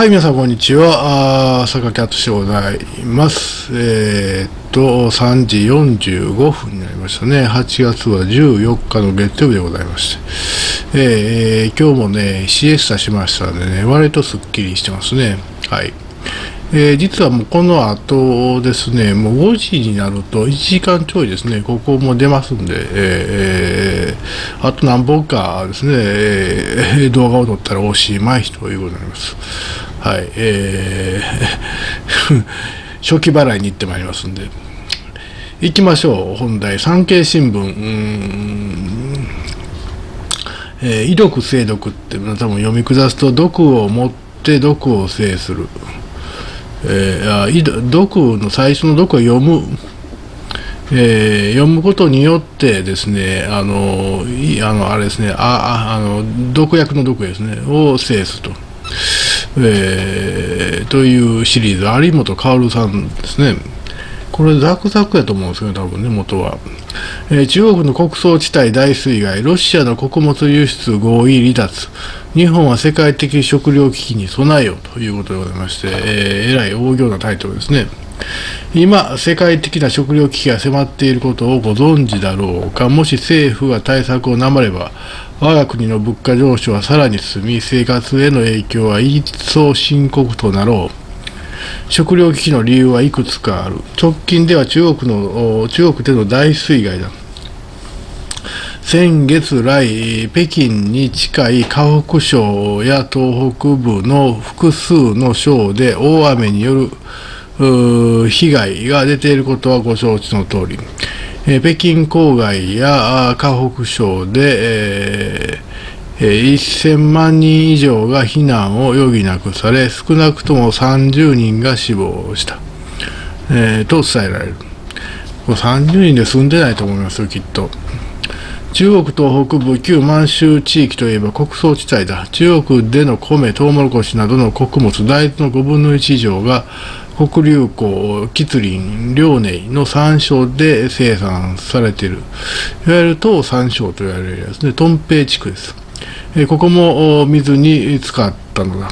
はい、皆さん、こんにちは。あ坂キャットでございます。えーっと、3時45分になりましたね。8月は14日の月曜日でございまして。えー今日もね、シエスタしましたんでね、割とすっきりしてますね。はい。えー実はもうこの後ですね、もう5時になると1時間ちょいですね、ここも出ますんで、えーえーあと何本かですね、えー動画を撮ったらおしまいということになります。はい、えー 初期払いに行ってまいりますんで。行きましょう、本題。産経新聞。うんえー威力精読って皆さんも読み下すと毒を持って毒を制する、えーあ毒の最初の毒を読む、えー読むことによってですねあのいあのあれですねああの毒薬の毒ですねを制すと、えーというシリーズ有本薫さんですね。これザクザクやと思うんですよね多分ね元は、えー中国の穀倉地帯大水害ロシアの穀物輸出合意離脱。日本は世界的食糧危機に備えようということでございまして、えーえらい大行なタイトルですね。今世界的な食糧危機が迫っていることをご存知だろうか。もし政府が対策をなまれば我が国の物価上昇はさらに進み生活への影響は一層深刻となろう。食糧危機の理由はいくつかある。直近では中国の中国での大水害だ。先月来北京に近い河北省や東北部の複数の省で大雨による被害が出ていることはご承知の通り、え北京郊外や河北省で、えー1000万人以上が避難を余儀なくされ少なくとも30人が死亡した、えーと伝えられる。もう30人で住んでないと思いますよきっと。中国東北部旧満州地域といえば穀倉地帯だ。中国での米トウモロコシなどの穀物大豆の5分の1以上が黒竜江吉林遼寧の山椒で生産されている。いわゆる東山椒と言われるやつね。トンペイ地区です。えここも水に使ったのだ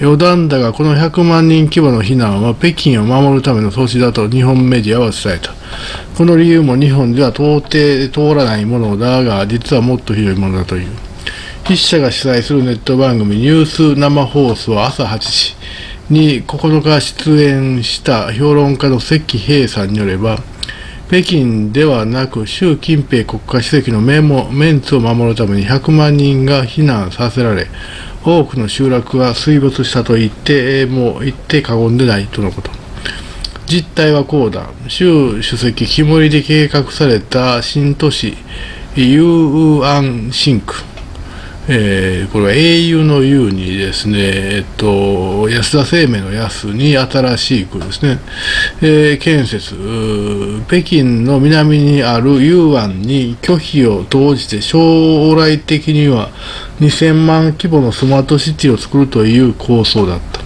余談だがこの100万人規模の避難は北京を守るための措置だと日本メディアは伝えた。この理由も日本では到底通らないものだが実はもっとひどいものだという。筆者が主催するネット番組ニュース生放送朝8時。に9日出演した評論家の関平さんによれば北京ではなく習近平国家主席のメモメンツを守るために100万人が避難させられ多くの集落が水没したと言ってもう言って過言でないとのこと。実態はこうだ。習主席肝煎りで計画された新都市雄安新区えーこれは英雄の雄にですね、えっと、安田生命の安に新しい区ですね、えー建設、北京の南にある雄安に拒否を投じて将来的には2000万規模のスマートシティを作るという構想だった。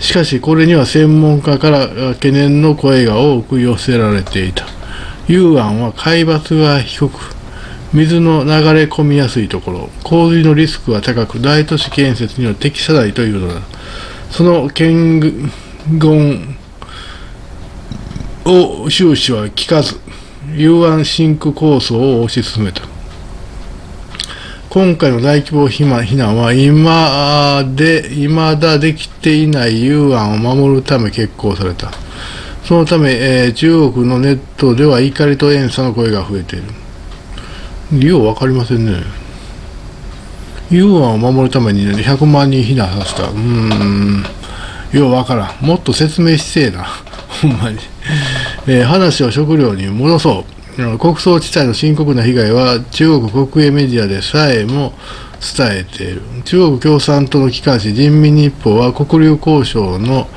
しかしこれには専門家から懸念の声が多く寄せられていた。雄安は海抜が低く、水の流れ込みやすいところ、洪水のリスクが高く、大都市建設には適さないというのだ。その懸言を習氏は聞かず、雄安新区構想を推し進めた。今回の大規模避難は今で、未だできていない雄安を守るため決行された。そのため、えー中国のネットでは怒りと怨嗟の声が増えている。ようわかりませんね。雄安を守るために、ね、100万人避難させた。うん。ようわからん。もっと説明してえな。ほんまに。えー話を食料に戻そう。うん穀倉地帯の深刻な被害は中国国営メディアでさえも伝えている。中国共産党の機関紙人民日報は黒竜交渉の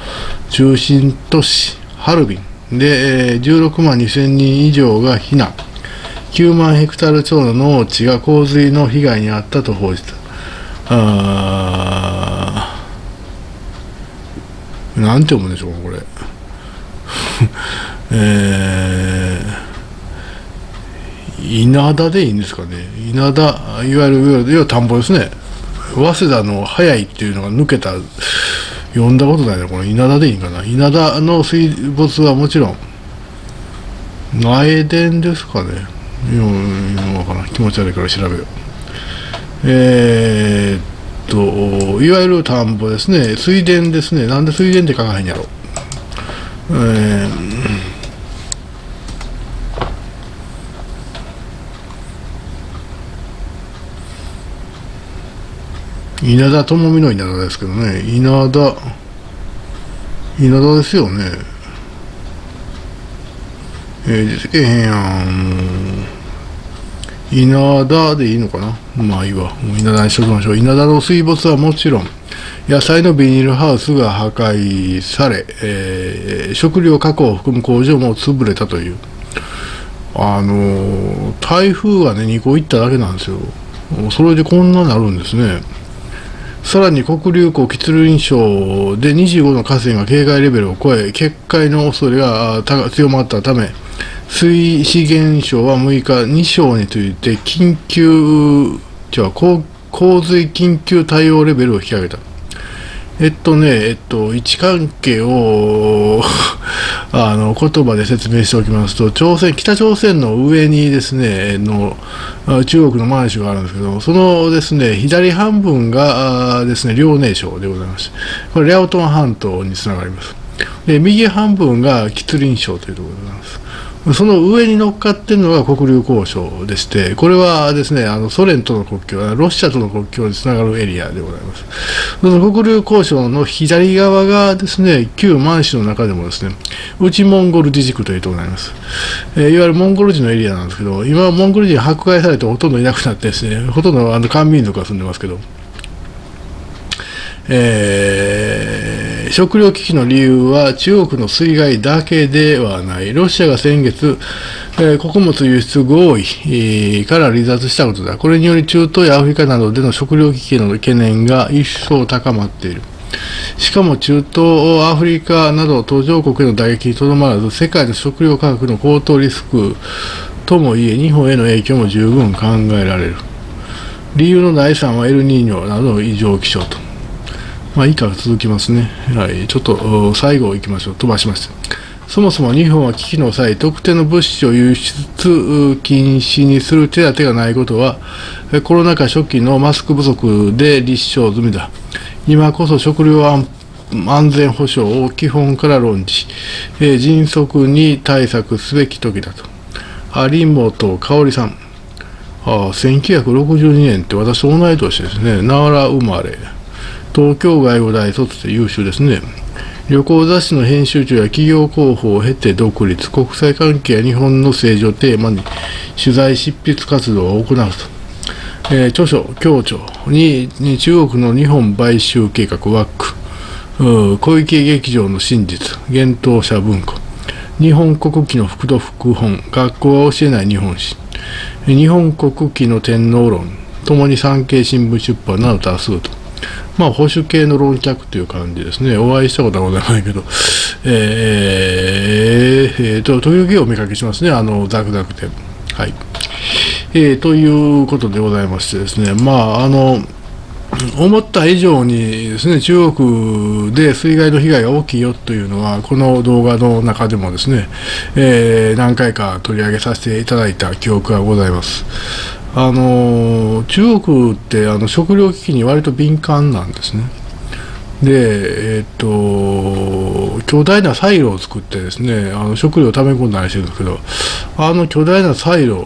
中心都市ハルビンで、えー16万2000人以上が避難。9万ヘクタール超の農地が洪水の被害に遭ったと報じた。あなんて読むんでしょうか、これ。えー、稲田でいいんですかね。稲田、いわゆる、いわゆる田んぼですね。早稲田の早いっていうのが抜けた読んだことないな、この稲田でいいんかな。稲田の水没はもちろん、内伝ですかね。今、今わからん。気持ち悪いから調べよう。えー、っと、いわゆる田んぼですね。水田ですね。なんで水田って書かへんやろ。えー稲田朋美の稲田ですけどね稲田稲田ですよねえー、出てけへんやん稲田でいいのかな？まあいいわ。稲田にしときましょう。稲田の水没はもちろん野菜のビニールハウスが破壊され、えー、食料確保を含む工場も潰れたという。あの台風がね2個行っただけなんですよ。それでこんなになるんですね。さらに黒竜湖吉林省で25の河川が警戒レベルを超え、決壊の恐れが強まったため、水資源省は6日、2省について緊急、じゃ洪水緊急対応レベルを引き上げた。えっとね、えっと、位置関係を あの言葉で説明しておきますと、朝鮮、北朝鮮の上にですね、の中国の満州があるんですけど、そのですね、左半分がですね、遼寧省でございます。これ、リャオトン半島につながります。で、右半分が吉林省というところでございます。その上に乗っかっているのが黒竜交渉でして、これはですね、あのソ連との国境、ロシアとの国境につながるエリアでございます。その黒竜交渉の左側がですね、旧満州の中でもですね、内モンゴル自治区というところになります。えー、いわゆるモンゴル人のエリアなんですけど、今はモンゴル人迫害されてほとんどいなくなってですね、ほとんどあの漢民族が住んでますけど、えー、食糧危機の理由は中国の水害だけではない。ロシアが先月、え、穀物輸出合意、から離脱したことだ。これにより中東やアフリカなどでの食糧危機の懸念が一層高まっている。しかも中東、アフリカなど途上国への打撃にとどまらず、世界の食料価格の高騰リスクともいえ、日本への影響も十分考えられる。理由の第3はエルニーニョなどの異常気象と。まあ、以下が続きますね。はい、ちょっと最後行きましょう。飛ばします。そもそも日本は危機の際、特定の物資を輸出禁止にする手立てがないことは、コロナ禍初期のマスク不足で立証済みだ。今こそ食料安全保障を基本から論じ、えー、迅速に対策すべき時だと。有本香織さん。あ1962年って私と同い年ですね。奈良生まれ。東京外語大卒で優秀ですね。旅行雑誌の編集長や企業広報を経て独立、国際関係や日本の政治をテーマに取材執筆活動を行うと。えー、著書、協調に中国の日本買収計画ワック、小池劇場の真実、幻冬者文庫、日本国旗の副土副本、学校は教えない日本史、日本国旗の天皇論、ともに産経新聞出版など多数と。まあ、保守系の論客という感じですね。お会いしたことはございませんけど、えー、えー、と、時々お見かけしますね。あの、ザクザクで。はい。えー、ということでございましてですね、まあ、あの、思った以上にですね、中国で水害の被害が大きいよというのは、この動画の中でもですね、えー、何回か取り上げさせていただいた記憶がございます。あの中国ってあの食糧危機に割と敏感なんですね。で、えっ、と、巨大なサイロを作ってですね、あの食料を溜め込んだりしてるんですけど、あの巨大なサイロ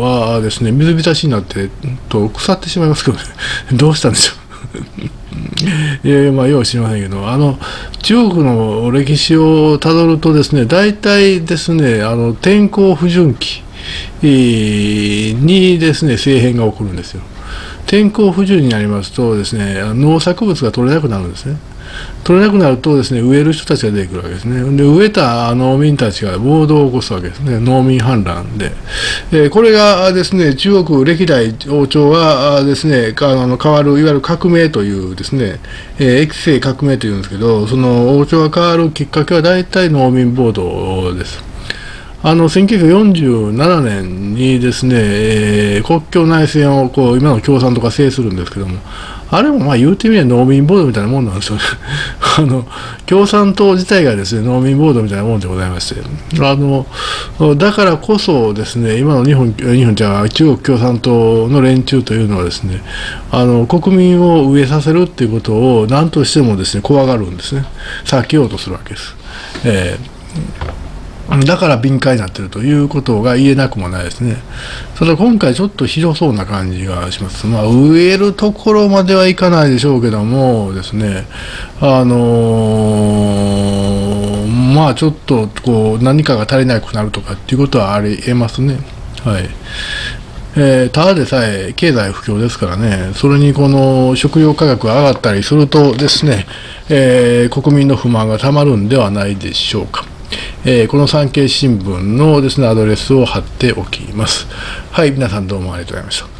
はですね、水浸しになってと腐ってしまいますけどね、どうしたんでしょう。いやいや、まあ、よう知りませんけど、あの、中国の歴史をたどるとですね、大体ですね、あの、天候不順期、にですね政変が起こるんですよ。天候不順になりますとですね農作物が取れなくなるんですね。取れなくなるとですね植える人たちが出てくるわけですね。で植えた農民たちが暴動を起こすわけですね農民反乱で。えこれがですね中国歴代王朝がですねあの変わるいわゆる革命というですね、えー、世革命というんですけどその王朝が変わるきっかけは大体農民暴動です。あの1947年にですね、えー、国境内戦をこう今の共産とか制するんですけども、あれもまあ言うてみれば農民ボードみたいなもんなんですよね。あの共産党自体がですね農民ボードみたいなもんでございましてあのだからこそですね今の日本日本じゃ中国共産党の連中というのはですねあの国民を飢えさせるっていうことを何としてもですね怖がるんですね避けようとするわけです。えーだから敏感になってるということが言えなくもないですね。ただ今回ちょっとひどそうな感じがします。まあ、植えるところまではいかないでしょうけどもですね、あのー、まあちょっとこう何かが足りなくなるとかっていうことはありえますね。はい。えー、ただでさえ経済不況ですからね、それにこの食料価格が上がったりするとですね、えー、国民の不満がたまるんではないでしょうか。えー、この産経新聞のですね、アドレスを貼っておきます。はい、皆さんどうもありがとうございました。